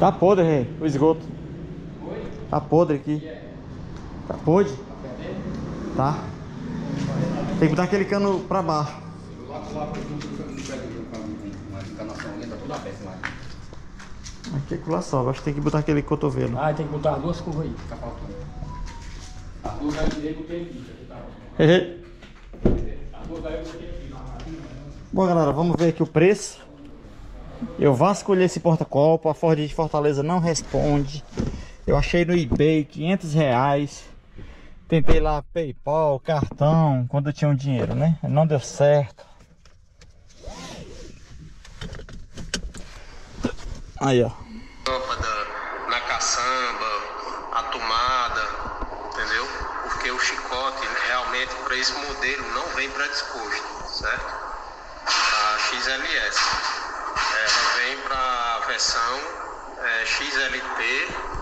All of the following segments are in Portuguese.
Tá podre, rei, o esgoto. Tá podre aqui. Tá podre? Tá. Tem que botar aquele cano pra baixo. Aqui é lá só, acho que tem que botar aquele cotovelo. Ah, tem que botar as duas curvas aí. Tá faltando. A curva aí eu botei aqui. A curva aí eu botei aqui. Bom galera, vamos ver aqui o preço. Eu vasculhei esse porta-copo, a Ford de Fortaleza não responde. Eu achei no eBay 500 reais. Tentei lá Paypal, cartão, quando eu tinha um dinheiro, né? Não deu certo. Aí, ó. Na caçamba, a tomada, entendeu? Porque o chicote realmente para esse modelo não vem predisposto, certo? A XLS. Vem para a versão é, XLT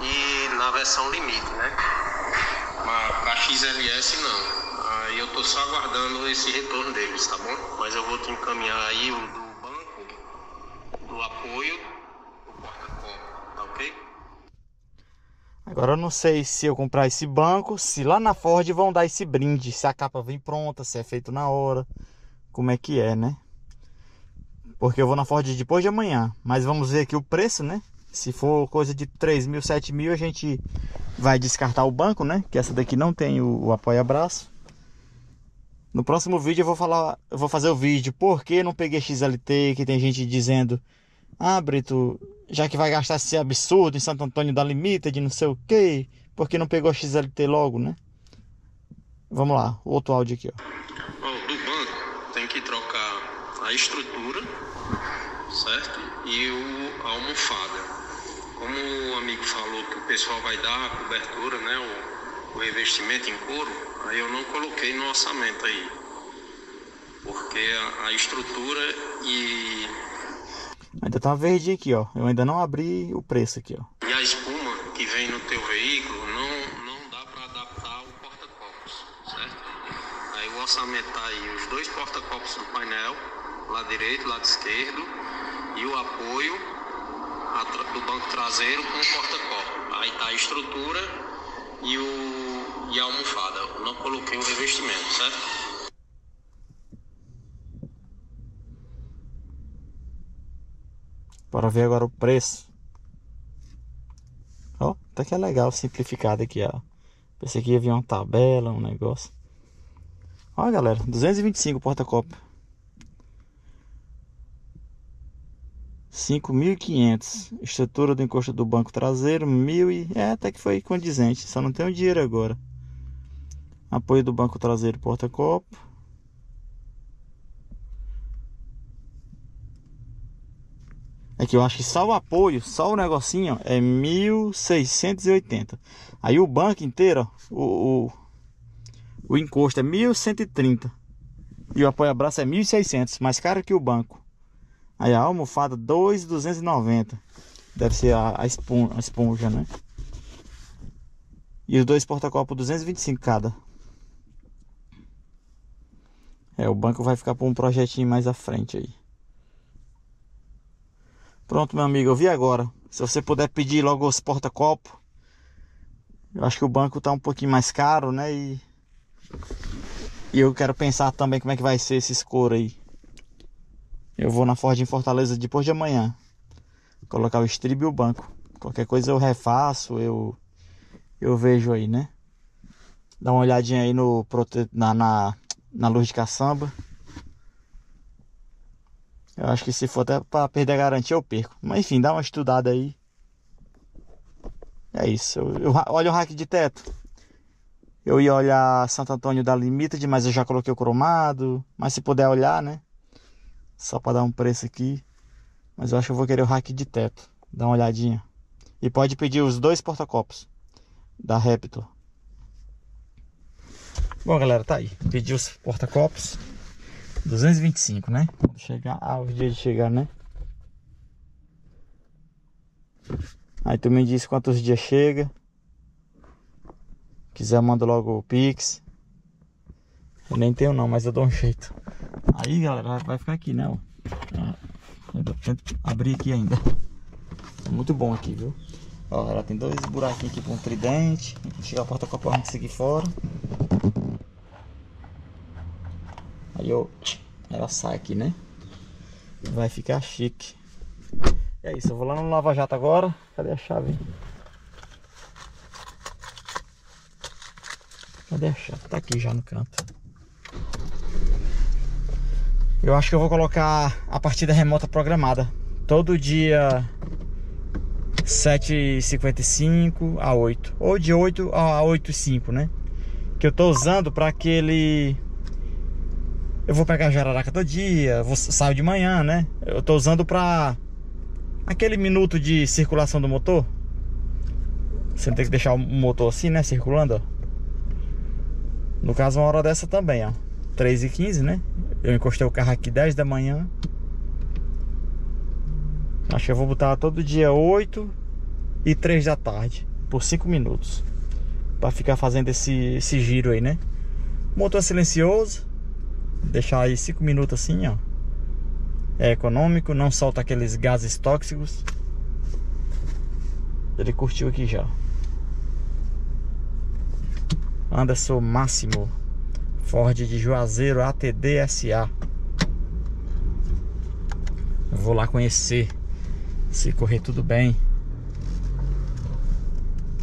e na versão limite, né? Para XLS não. Aí eu tô só aguardando esse retorno deles, tá bom? Mas eu vou te encaminhar aí o do banco, do apoio, o porta-copo, tá ok? Agora eu não sei se eu comprar esse banco, se lá na Ford vão dar esse brinde, se a capa vem pronta, se é feito na hora, como é que é, né? Porque eu vou na Ford depois de amanhã, mas vamos ver aqui o preço, né? Se for coisa de 3 mil, 7 mil, a gente vai descartar o banco, né? Que essa daqui não tem o, o apoia-braço. No próximo vídeo eu vou falar, eu vou fazer o vídeo por que não peguei XLT, que tem gente dizendo, ah, Brito, já que vai gastar esse absurdo em Santo Antônio da Limita, de não sei o que, por que não pegou XLT logo, né? Vamos lá, outro áudio aqui, ó. Ó, do banco tem que trocar a estrutura, certo? E o, a almofada. Como o amigo falou que o pessoal vai dar a cobertura, né? O, o revestimento em couro, aí eu não coloquei no orçamento aí. Porque a, a estrutura e, Ainda tá verdinho aqui, ó. Eu ainda não abri o preço aqui, ó. e a espuma que vem no teu veículo não, não dá para adaptar o porta-copos, certo? Aí o orçamento tá aí os dois porta-copos do painel, lado direito, lado esquerdo, e o apoio do banco traseiro com o porta-copo. Aí tá a estrutura e, o, e a almofada. Eu não coloquei o revestimento, certo? Bora ver agora o preço. Ó, até que é legal, simplificado aqui, ó. Pensei que ia vir uma tabela, um negócio. Ó, galera, 225 porta-copo. 5.500. Estrutura do encosto do banco traseiro, 1.000 e... É, até que foi condizente. Só não tenho dinheiro agora. Apoio do banco traseiro porta-copo. É que eu acho que só o apoio, só o negocinho, é 1.680. Aí o banco inteiro, ó, o, o, o encosto é 1.130. E o apoio-abraço é 1.600, mais caro que o banco. Aí a almofada 2.290. Deve ser a, a, espon, a esponja, né? E os dois porta-copos 225 cada. É, o banco vai ficar por um projetinho mais à frente aí. Pronto, meu amigo, eu vi agora. Se você puder pedir logo os porta-copo. Eu acho que o banco tá um pouquinho mais caro, né? E, e eu quero pensar também como é que vai ser esse escuro aí. Eu vou na Ford em Fortaleza depois de amanhã. Colocar o estribo e o banco. Qualquer coisa eu refaço, eu eu vejo aí, né? Dá uma olhadinha aí no na, na, na luz de caçamba. Eu acho que se for até pra perder a garantia, eu perco. Mas enfim, dá uma estudada aí. É isso. Eu, eu, olha o rack de teto. Eu ia olhar Santo Antônio da Limited, mas eu já coloquei o cromado. Mas se puder olhar, né? Só pra dar um preço aqui. Mas eu acho que eu vou querer o rack de teto. Dá uma olhadinha. E pode pedir os dois porta-copos da Raptor. Bom, galera, tá aí. Pedi os porta-copos. 225, né? Quando chegar, ah, o dia de chegar, né? Aí tu me diz quantos dias chega. Quiser, manda logo o Pix. Eu nem tenho não, mas eu dou um jeito. Aí, galera, vai ficar aqui, né? Ah, eu tento abrir aqui ainda. É muito bom aqui, viu? Ó, ela tem dois buraquinhos aqui com um tridente. Chega a porta com a porta aqui fora. Aí eu, ela sai aqui, né? Vai ficar chique. É isso, eu vou lá no Lava Jato agora. Cadê a chave? Cadê a chave? Tá aqui já no canto. Eu acho que eu vou colocar a partida remota programada. Todo dia 7h55 a 8. Ou de 8 a 8 e 5, né? Que eu tô usando para aquele... Eu vou pegar Jararaca todo dia, vou, saio de manhã, né? Eu tô usando para aquele minuto de circulação do motor. Você tem que deixar o motor assim, né? Circulando, ó. No caso, uma hora dessa também, ó. 3 e 15 né? Eu encostei o carro aqui 10 da manhã. Acho que eu vou botar todo dia 8 e 3 da tarde. Por 5 minutos. Pra ficar fazendo esse, esse giro aí, né? Motor silencioso. Deixar aí 5 minutos assim, ó. É econômico, não solta aqueles gases tóxicos. Ele curtiu aqui já. Anderson Máximo Ford de Juazeiro ATD SA Eu vou lá conhecer Se correr tudo bem.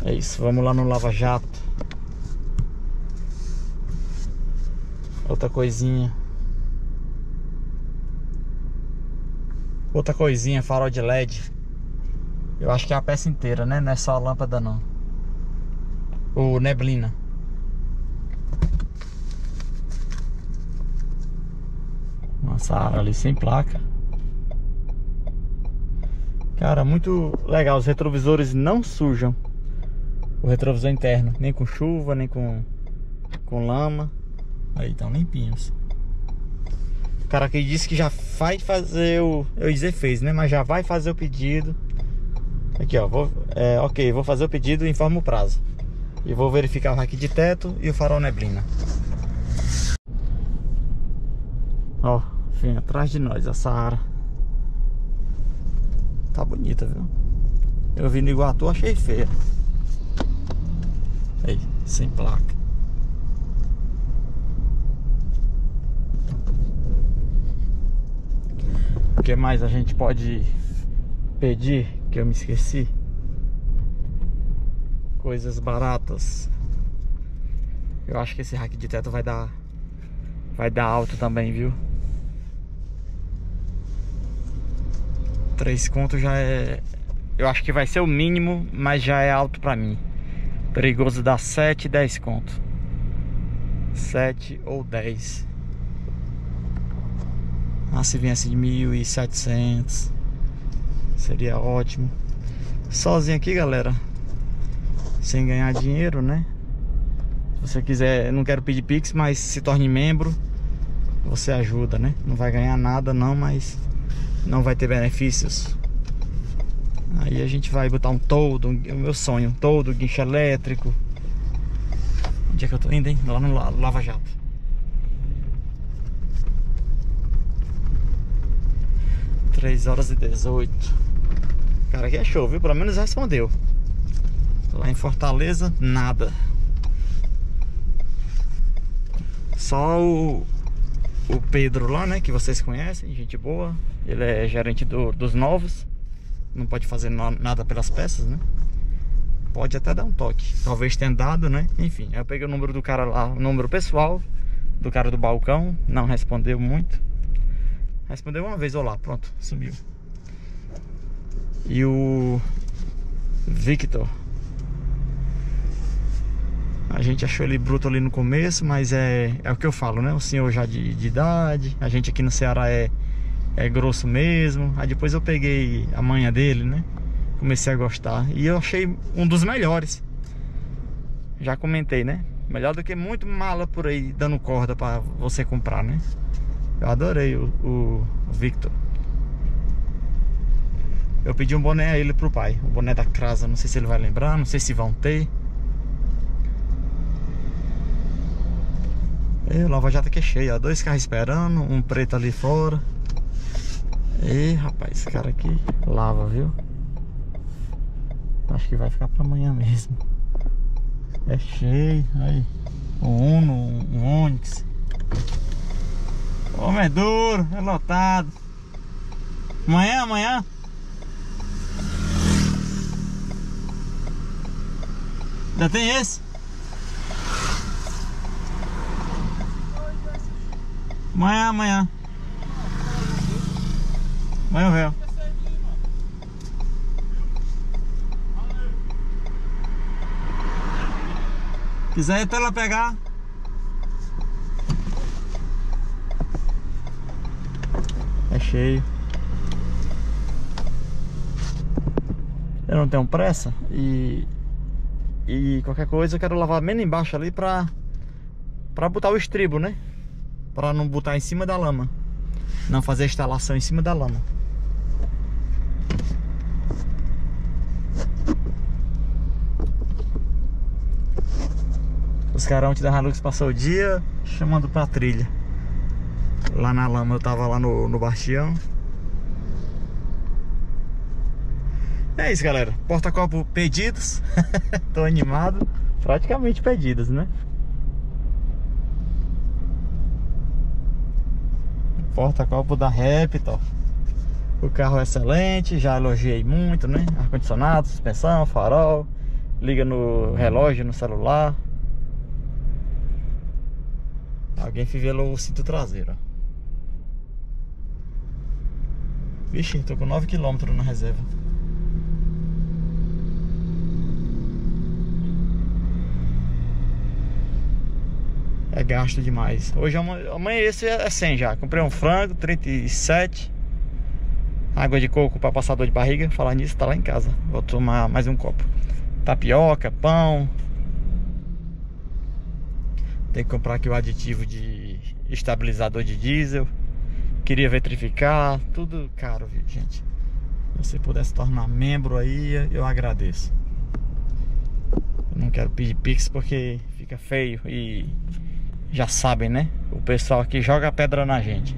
É isso, vamos lá no Lava Jato. Outra coisinha. Outra coisinha, farol de LED Eu acho que é a peça inteira, né? Não é só a lâmpada não. Ou neblina Uma ali sem placa. Cara, muito legal. Os retrovisores não sujam. O retrovisor interno. Nem com chuva, nem com, com lama. Aí, estão limpinhos. O cara que disse que já vai fazer o... Eu ia dizer fez, né? Mas já vai fazer o pedido. Aqui, ó. Vou, é, ok, vou fazer o pedido e informo o prazo. E vou verificar o rack de teto e o farol neblina. Ó, atrás de nós a Saara. Tá bonita, viu? Eu vi no Iguatu, achei feia. Aí, sem placa. O que mais a gente pode pedir que eu me esqueci? Coisas baratas. Eu acho que esse rack de teto vai dar vai dar alto também, viu? Três contos já é... Eu acho que vai ser o mínimo, mas já é alto pra mim. Perigoso dar 7, 10 conto. 7 ou 10. Ah, se viesse de 1.700 Seria ótimo Sozinho aqui, galera Sem ganhar dinheiro, né? Se você quiser, não quero pedir Pix Mas se torne membro Você ajuda, né? Não vai ganhar nada não, mas não vai ter benefícios. Aí a gente vai botar um todo, o meu sonho, um todo, guincho elétrico. Onde é que eu tô indo, hein? Lá no Lava Jato. Três horas e 18. Cara, aqui é show, viu? Pelo menos respondeu. Lá em Fortaleza, nada. Só o, o Pedro lá, né? Que vocês conhecem, gente boa. Ele é gerente do, dos novos. Não pode fazer nada pelas peças, né? Pode até dar um toque. Talvez tenha dado, né? Enfim, eu peguei o número do cara lá, o número pessoal do cara do balcão. Não respondeu muito. Respondeu uma vez, olá, pronto, sumiu. E o Victor a gente achou ele bruto ali no começo, mas é, é o que eu falo, né? O senhor já de, de idade, a gente aqui no Ceará é, é grosso mesmo. Aí depois eu peguei a manha dele, né? Comecei a gostar. E eu achei um dos melhores. Já comentei, né? Melhor do que muito mala por aí dando corda pra você comprar, né? Eu adorei o, o Victor. Eu pedi um boné a ele pro pai. O boné da Crasa, não sei se ele vai lembrar, não sei se vão ter. E o Lava Jato aqui é cheio, ó. Dois carros esperando, um preto ali fora. E rapaz, esse cara aqui lava, viu? Acho que vai ficar pra amanhã mesmo. É cheio, aí. Um Uno, um Onix. Homem é duro, é lotado. Amanhã, amanhã. Ainda tem esse? Amanhã, amanhã. Amanhã eu venho. Quiser ir pra ela pegar. É cheio. Eu não tenho pressa e e qualquer coisa eu quero lavar menos embaixo ali pra pra botar o estribo, né? Pra não botar em cima da lama. Não fazer a instalação em cima da lama. Os caras ontem da Hilux passou o dia chamando pra trilha. Lá na lama, eu tava lá no, no Bastião. É isso, galera. Porta-copo pedidos. Tô animado. Praticamente pedidos, né? Porta-copo da Raptor. O carro é excelente, já elogiei muito, né? Ar-condicionado, suspensão, farol. Liga no relógio, no celular. Alguém fivelou o cinto traseiro, ó. Vixe, tô com 9km na reserva. É gasto demais. Hoje amanhã esse é 100 já. Comprei um frango, 37. Água de coco para passar dor de barriga. Falar nisso, tá lá em casa. Vou tomar mais um copo. Tapioca, pão. Tem que comprar aqui o aditivo de estabilizador de diesel. Queria vetrificar. Tudo caro, viu, gente. Se você pudesse tornar membro aí, eu agradeço. Eu não quero pedir pix porque fica feio e já sabem, né? O pessoal aqui joga pedra na gente.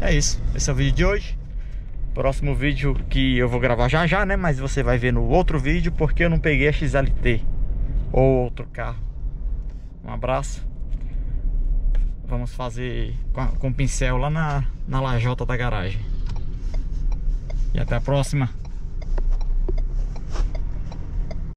É isso, esse é o vídeo de hoje Próximo vídeo que eu vou gravar já já, né? Mas você vai ver no outro vídeo porque eu não peguei a XLT Ou outro carro Um abraço Vamos fazer com, com pincel lá na, na lajota da garagem e até a próxima.